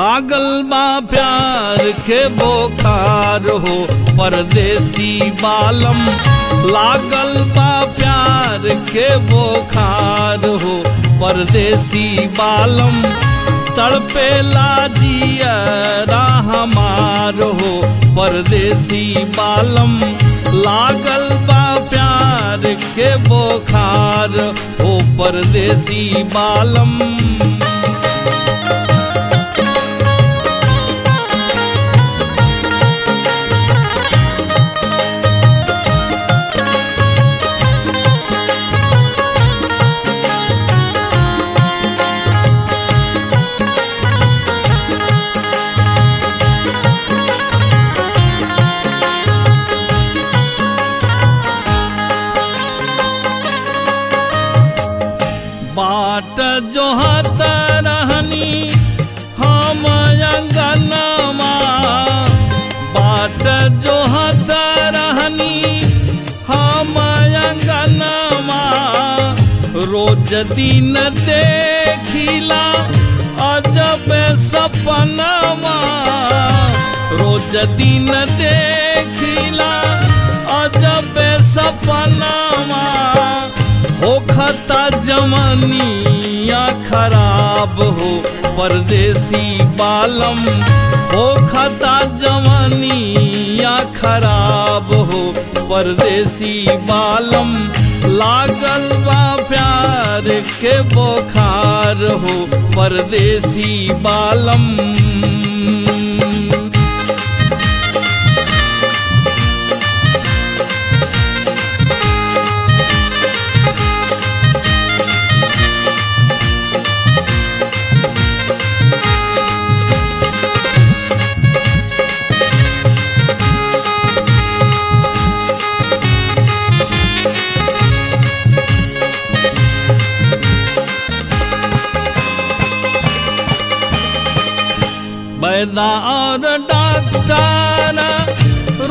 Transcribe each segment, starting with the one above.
लागल बा प्यार के बोखार हो, परदेसी बालम। लागल बा प्यार के बोखार हो, परदेसी बालम। तड़पेला जियरा हमार हो, परदेसी बालम। लागल बा प्यार के बोखार हो, परदेसी बालम। बाट जो हत रहनी, हम अंगनमा बाट जो हत रहनी, हम अंगनमा रोज दिन देखिला, अजब सपनमा रोज दिन देखिला, अजब सपनमा जमनिया खराब हो, परदेसी बालम हो, खता जमनिया खराब हो, परदेसी बालम लागल बा प्यार के बोखार हो, परदेसी बालम बैदा और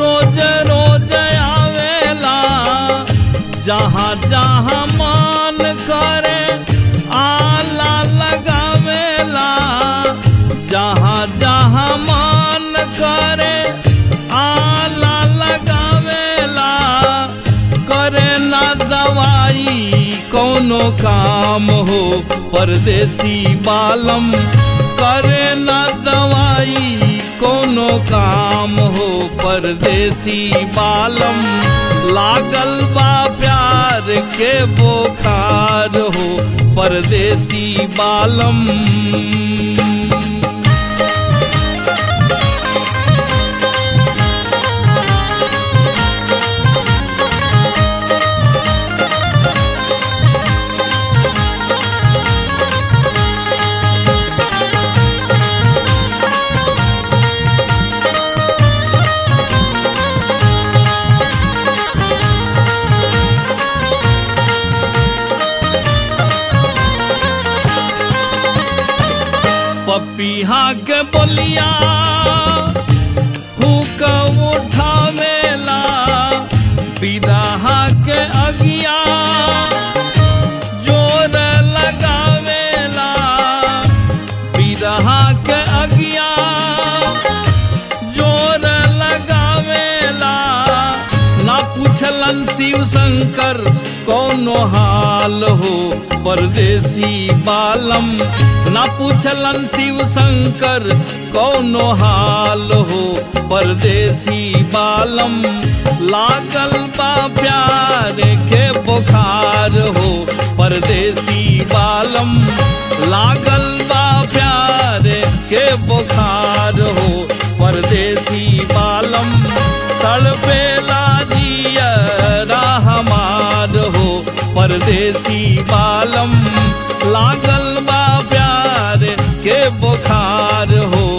रोज रोज आवेला। जहाँ जहाँ मन करे, आला लगावेला। जहाँ जहाँ मन करे, आला लगावेला। करे ना दवाई, कोनो काम हो, परदेसी बालम। करे ना दवाई कोनो काम हो परदेसी बालम। लागल बा प्यार के बोखार हो परदेसी बालम। के बोलिया। पूछलन शिव शंकर, कौनो हाल हो परदेसी बालम। ना पूछलन शिव शंकर, कौनो हाल हो परदेसी बालम। लागल बा प्यार के बुखार हो परदेसी बालम। लागल बा प्यार के बुखार परदेसी बालम लागल बा प्यार के बुखार हो।